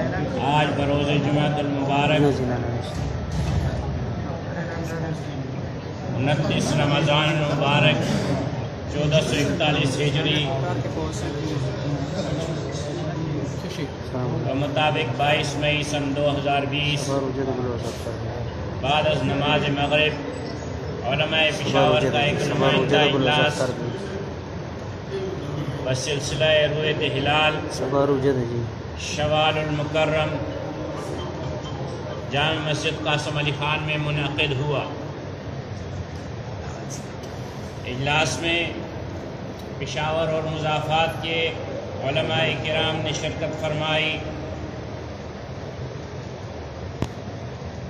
آج بروز جمعۃ المبارک۔ انتیس رمضان المبارک چودہ سو اکتالیس ہجری۔ کے مطابق بائیس مئی سن دو ہزار بیس۔ بعد از نماز مغرب علماء پشاور کا ایک نمائندہ اجلاس۔ بسلسلہ رویت ہلال شوال المکرم جامع مسجد قاسم علی خان میں منعقد ہوا۔ اجلاس میں پشاور اور مضافات کے علماء کرام نے شرکت فرمائی۔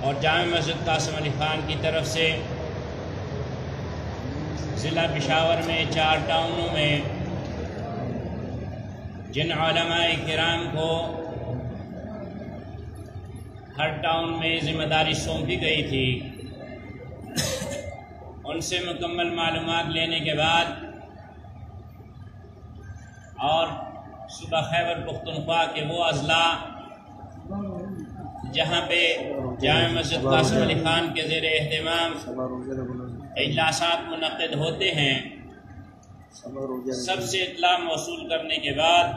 اور جامع مسجد قاسم علی خان کی طرف سے ضلع پشاور میں چار ٹاؤنوں میں جن علماء کرام کو ہر ٹاؤن میں ذمہ داری سونپی گئی تھی، ان سے مکمل معلومات لینے کے بعد اور صبح خیبر پختونخوا کے وہ اضلاع جہاں پہ جامع مسجد قاسم علی خان کے زیر اہتمام اجلاسات منعقد ہوتے ہیں۔ سب سے اطلاع موصول کرنے کے بعد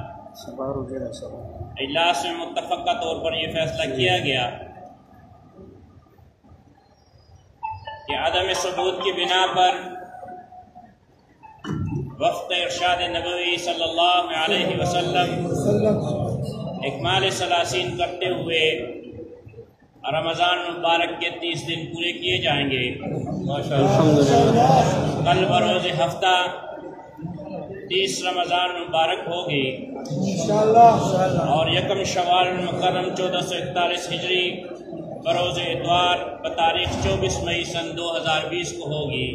اجلاس میں متفقہ طور پر یہ فیصلہ کیا گیا کہ عدم ثبوت کی بنا پر وقت ارشاد نبوی صلی اللہ علیہ وسلم اکمال ثلاثین کرتے ہوئے رمضان مبارک کے تیس دن پورے کیے جائیں گے۔ کل بروز ہفتہ تیس رمضان مبارک ہوگی۔ اور یکم شوال المکرم چودہ سو اکتالیس ہجری بروز اتوار بتاریخ چوبیس مئی سن دو ہزار بیس کو ہوگی۔